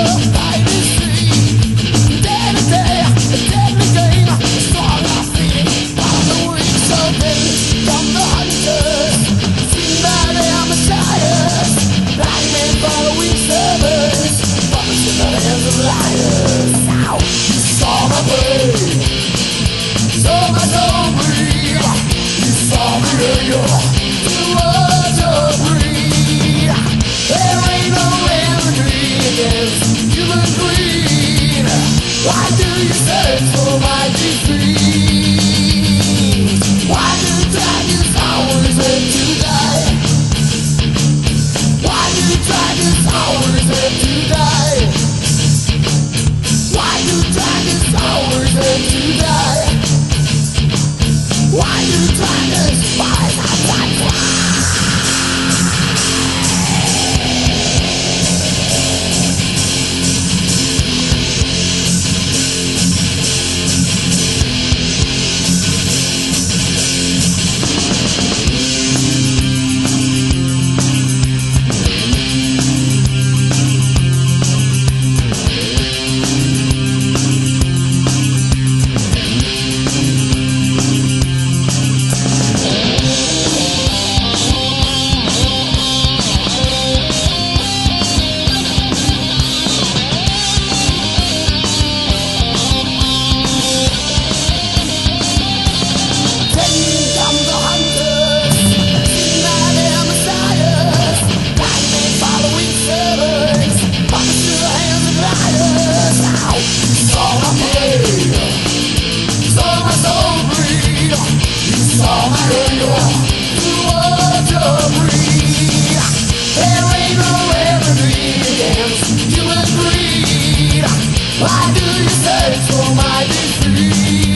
Dios. Why do you search sins you agreed Why do you search for my defeat?